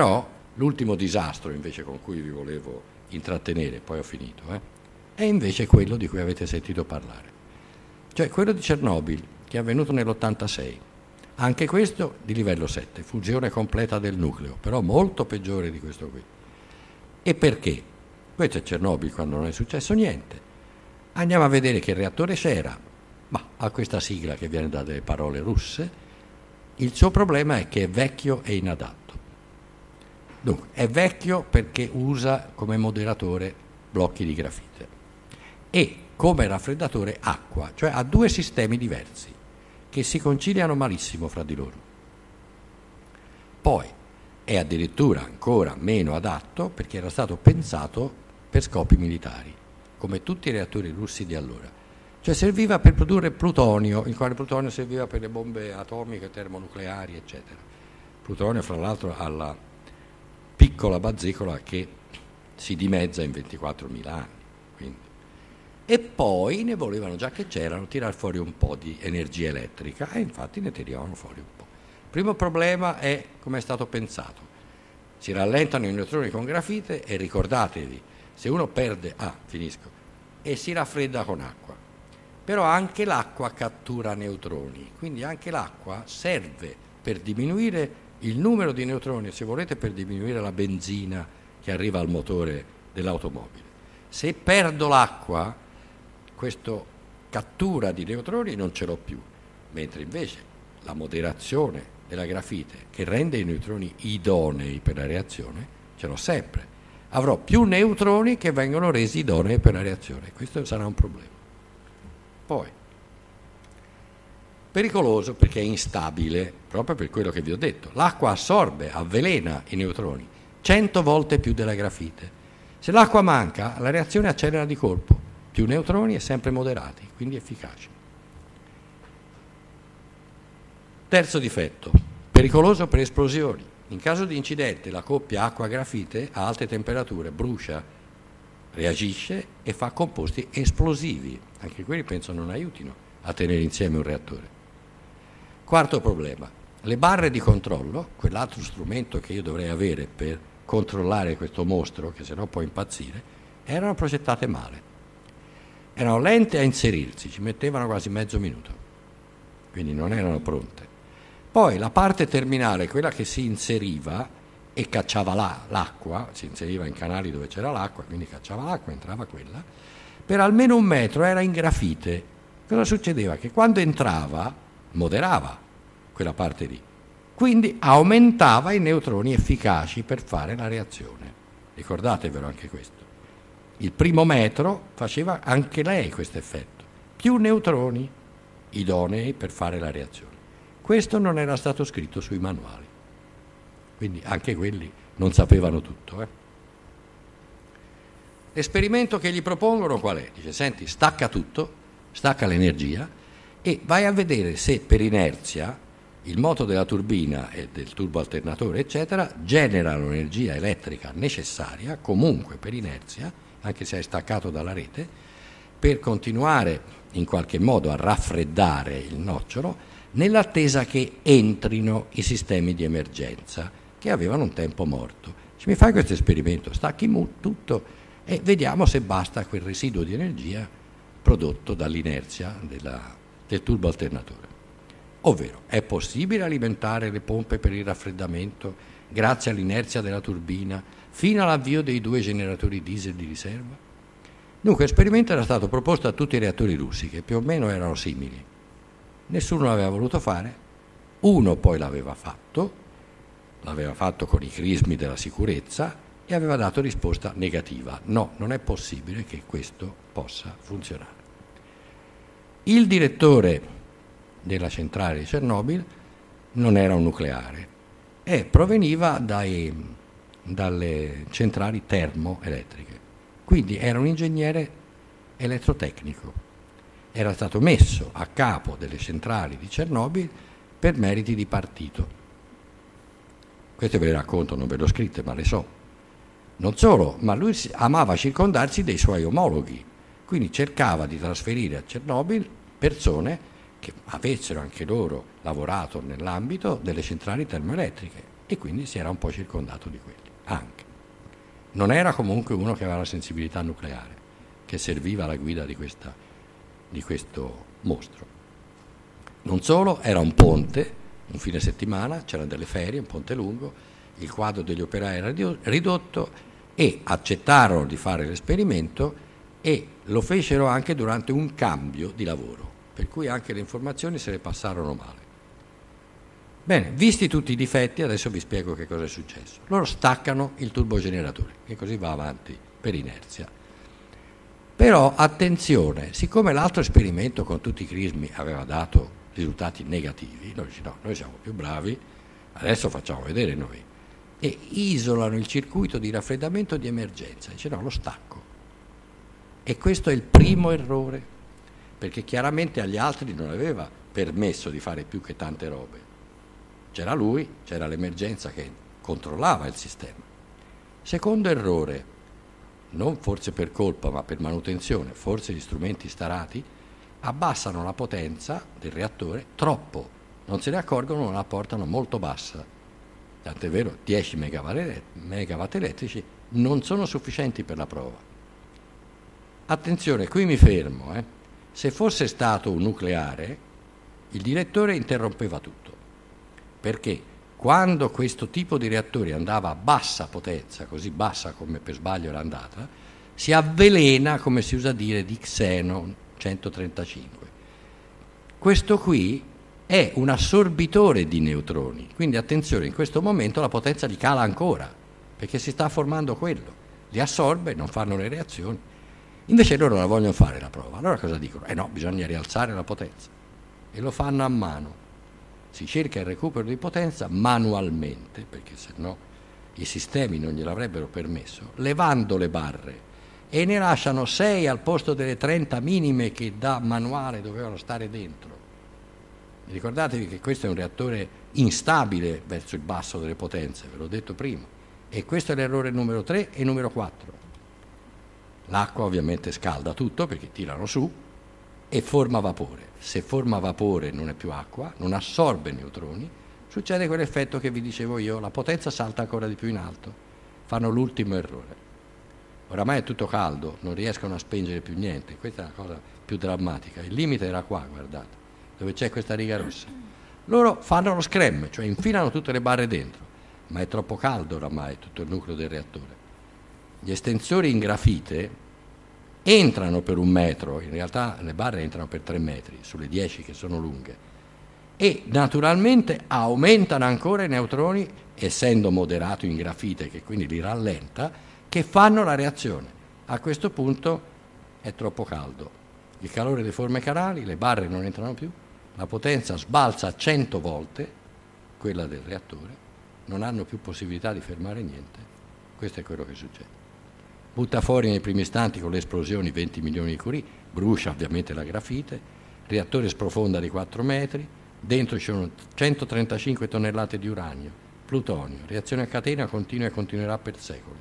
Però l'ultimo disastro invece con cui vi volevo intrattenere, poi ho finito, eh, è invece quello di cui avete sentito parlare, cioè quello di Chernobyl che è avvenuto nell'86. Anche questo di livello 7, fusione completa del nucleo, però molto peggiore di questo qui. E perché? Questo è Chernobyl quando non è successo niente. Andiamo a vedere che reattore c'era, ma ha questa sigla che viene da delle parole russe. Il suo problema è che è vecchio e inadatto. Dunque, è vecchio perché usa come moderatore blocchi di grafite e come raffreddatore acqua, cioè ha due sistemi diversi che si conciliano malissimo fra di loro. Poi è addirittura ancora meno adatto perché era stato pensato per scopi militari, come tutti i reattori russi di allora. Cioè serviva per produrre plutonio, il quale plutonio serviva per le bombe atomiche, termonucleari, eccetera. Plutonio, fra l'altro, alla piccola bazzicola che si dimezza in 24.000 anni. Quindi. E poi ne volevano, già che c'erano, tirare fuori un po' di energia elettrica e infatti ne tiravano fuori un po'. Il primo problema è come è stato pensato. Si rallentano i neutroni con grafite e ricordatevi, se uno perde, ah, finisco, e si raffredda con acqua. Però anche l'acqua cattura neutroni, quindi anche l'acqua serve per diminuire il numero di neutroni, se volete, per diminuire la benzina che arriva al motore dell'automobile. Se perdo l'acqua, questa cattura di neutroni non ce l'ho più, mentre invece la moderazione della grafite che rende i neutroni idonei per la reazione ce l'ho sempre. Avrò più neutroni che vengono resi idonei per la reazione. Questo sarà un problema. Poi, Pericoloso perché è instabile, proprio per quello che vi ho detto. L'acqua assorbe, avvelena i neutroni, 100 volte più della grafite. Se l'acqua manca, la reazione accelera di colpo, più neutroni e sempre moderati, quindi efficaci. Terzo difetto, pericoloso per esplosioni. In caso di incidente la coppia acqua-grafite a alte temperature brucia, reagisce e fa composti esplosivi. Anche quelli penso non aiutino a tenere insieme un reattore. Quarto problema, le barre di controllo, quell'altro strumento che io dovrei avere per controllare questo mostro, che sennò può impazzire, erano progettate male. Erano lente a inserirsi, ci mettevano quasi mezzo minuto, quindi non erano pronte. Poi la parte terminale, quella che si inseriva e cacciava là, l'acqua, si inseriva in canali dove c'era l'acqua, quindi cacciava l'acqua, entrava quella, per almeno un metro era in grafite. Cosa succedeva? Che quando entrava moderava quella parte lì. Quindi aumentava i neutroni efficaci per fare la reazione. Ricordatevelo anche questo. Il primo metro faceva anche lei questo effetto. Più neutroni idonei per fare la reazione. Questo non era stato scritto sui manuali. Quindi anche quelli non sapevano tutto. Eh? L'esperimento che gli propongono qual è? Dice, senti, stacca tutto, stacca l'energia e vai a vedere se per inerzia il moto della turbina e del turboalternatore, eccetera, generano l'energia elettrica necessaria, comunque per inerzia, anche se è staccato dalla rete, per continuare in qualche modo a raffreddare il nocciolo, nell'attesa che entrino i sistemi di emergenza che avevano un tempo morto. Se mi fai questo esperimento, stacchi tutto e vediamo se basta quel residuo di energia prodotto dall'inerzia della del turbo alternatore. Ovvero, è possibile alimentare le pompe per il raffreddamento grazie all'inerzia della turbina fino all'avvio dei due generatori diesel di riserva? Dunque, l'esperimento era stato proposto a tutti i reattori russi, che più o meno erano simili. Nessuno l'aveva voluto fare, uno poi l'aveva fatto, l'aveva fatto con i crismi della sicurezza e aveva dato risposta negativa. No, non è possibile che questo possa funzionare. Il direttore della centrale di Chernobyl non era un nucleare e proveniva dai, dalle centrali termoelettriche. Quindi era un ingegnere elettrotecnico. Era stato messo a capo delle centrali di Chernobyl per meriti di partito. Queste ve le racconto, non ve le ho scritte, ma le so. Non solo, ma lui amava circondarsi dei suoi omologhi, quindi cercava di trasferire a Chernobyl persone che avessero anche loro lavorato nell'ambito delle centrali termoelettriche e quindi si era un po' circondato di quelli, anche. Non era comunque uno che aveva la sensibilità nucleare, che serviva alla guida di, questa, di questo mostro. Non solo, era un ponte, un fine settimana, c'erano delle ferie, un ponte lungo, il quadro degli operai era ridotto e accettarono di fare l'esperimento e lo fecero anche durante un cambio di lavoro, per cui anche le informazioni se le passarono male. Bene, visti tutti i difetti, adesso vi spiego che cosa è successo. Loro staccano il turbogeneratore e così va avanti per inerzia. Però attenzione, siccome l'altro esperimento con tutti i crismi aveva dato risultati negativi, noi dice no, noi siamo più bravi, adesso facciamo vedere noi. E isolano il circuito di raffreddamento di emergenza, dice no, lo stacco. E questo è il primo errore, perché chiaramente agli altri non aveva permesso di fare più che tante robe. C'era lui, c'era l'emergenza che controllava il sistema. Secondo errore, non forse per colpa ma per manutenzione, forse gli strumenti starati, abbassano la potenza del reattore troppo, non se ne accorgono, la portano molto bassa. Tant'è vero, 10 megawatt elettrici non sono sufficienti per la prova. Attenzione, qui mi fermo. Eh. Se fosse stato un nucleare, il direttore interrompeva tutto. Perché quando questo tipo di reattore andava a bassa potenza, così bassa come per sbaglio era andata, si avvelena, come si usa dire, di xeno 135. Questo qui è un assorbitore di neutroni, quindi attenzione, in questo momento la potenza gli cala ancora, perché si sta formando quello, li assorbe, non fanno le reazioni Invece loro la vogliono fare la prova. Allora cosa dicono? Eh no, bisogna rialzare la potenza. E lo fanno a mano. Si cerca il recupero di potenza manualmente, perché se no i sistemi non gliel'avrebbero permesso, levando le barre e ne lasciano 6 al posto delle 30 minime che da manuale dovevano stare dentro. Ricordatevi che questo è un reattore instabile verso il basso delle potenze, ve l'ho detto prima. E questo è l'errore numero 3 e numero 4. L'acqua ovviamente scalda tutto perché tirano su e forma vapore. Se forma vapore non è più acqua, non assorbe neutroni, succede quell'effetto che vi dicevo io, la potenza salta ancora di più in alto. Fanno l'ultimo errore. Oramai è tutto caldo, non riescono a spengere più niente, questa è la cosa più drammatica. Il limite era qua, guardate, dove c'è questa riga rossa. Loro fanno lo screm, cioè infilano tutte le barre dentro, ma è troppo caldo oramai tutto il nucleo del reattore gli estensori in grafite entrano per un metro, in realtà le barre entrano per tre metri, sulle dieci che sono lunghe, e naturalmente aumentano ancora i neutroni, essendo moderato in grafite, che quindi li rallenta, che fanno la reazione. A questo punto è troppo caldo. Il calore deforma i canali, le barre non entrano più, la potenza sbalza a 100 volte, quella del reattore, non hanno più possibilità di fermare niente. Questo è quello che succede butta fuori nei primi istanti con le esplosioni 20 milioni di curie, brucia ovviamente la grafite, reattore sprofonda di 4 metri, dentro ci sono 135 tonnellate di uranio, plutonio, reazione a catena continua e continuerà per secoli,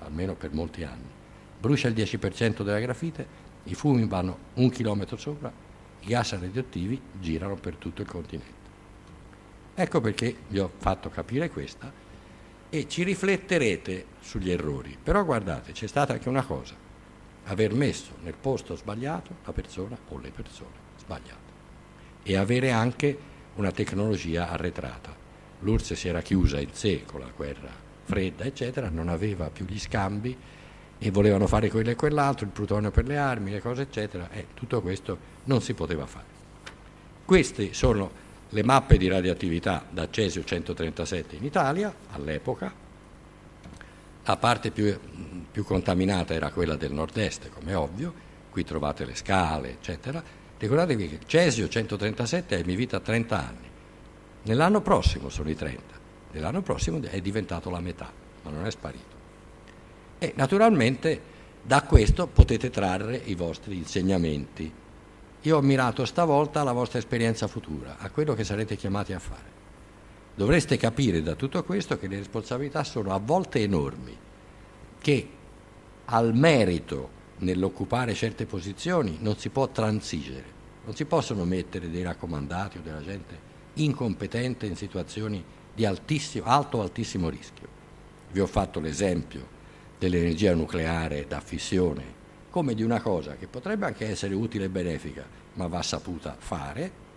almeno per molti anni. Brucia il 10% della grafite, i fumi vanno un chilometro sopra, i gas radioattivi girano per tutto il continente. Ecco perché vi ho fatto capire questa e ci rifletterete sugli errori. Però guardate, c'è stata anche una cosa, aver messo nel posto sbagliato la persona o le persone sbagliate e avere anche una tecnologia arretrata. L'URSS si era chiusa in sé con la guerra fredda, eccetera, non aveva più gli scambi e volevano fare quello e quell'altro, il plutonio per le armi, le cose, eccetera, e tutto questo non si poteva fare. Queste sono le mappe di radioattività da Cesio 137 in Italia all'epoca. La parte più, più, contaminata era quella del nord-est, come ovvio, qui trovate le scale, eccetera. Ricordatevi che Cesio 137 è in vita 30 anni, nell'anno prossimo sono i 30, nell'anno prossimo è diventato la metà, ma non è sparito. E naturalmente da questo potete trarre i vostri insegnamenti io ho mirato stavolta alla vostra esperienza futura, a quello che sarete chiamati a fare. Dovreste capire da tutto questo che le responsabilità sono a volte enormi, che al merito nell'occupare certe posizioni non si può transigere, non si possono mettere dei raccomandati o della gente incompetente in situazioni di altissimo, alto altissimo rischio. Vi ho fatto l'esempio dell'energia nucleare da fissione come di una cosa che potrebbe anche essere utile e benefica, ma va saputa fare,